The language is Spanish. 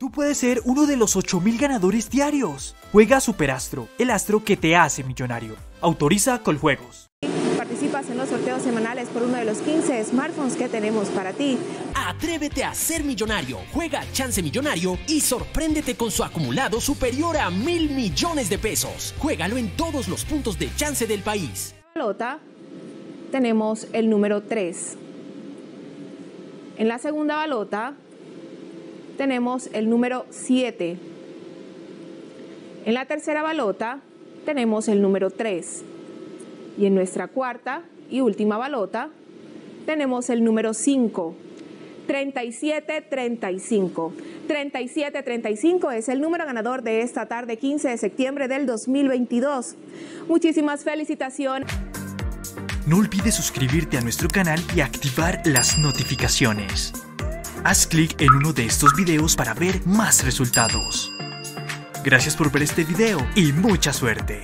Tú puedes ser uno de los 8000 ganadores diarios. Juega Superastro, el astro que te hace millonario. Autoriza Coljuegos. Participas en los sorteos semanales por uno de los 15 smartphones que tenemos para ti. Atrévete a ser millonario, juega Chance Millonario y sorpréndete con su acumulado superior a mil millones de pesos. Juégalo en todos los puntos de Chance del país. Balota tenemos el número 3. En la segunda balota tenemos el número 7. En la tercera balota tenemos el número 3. Y en nuestra cuarta y última balota tenemos el número 5. 3735. 3735 es el número ganador de esta tarde 15 de septiembre del 2022. Muchísimas felicitaciones. No olvides suscribirte a nuestro canal y activar las notificaciones. Haz clic en uno de estos videos para ver más resultados. Gracias por ver este video y mucha suerte.